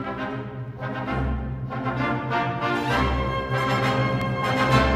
Thank you.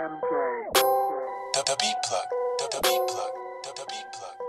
MJ. The, the beat plug. The, the beat plug. The, the beat plug.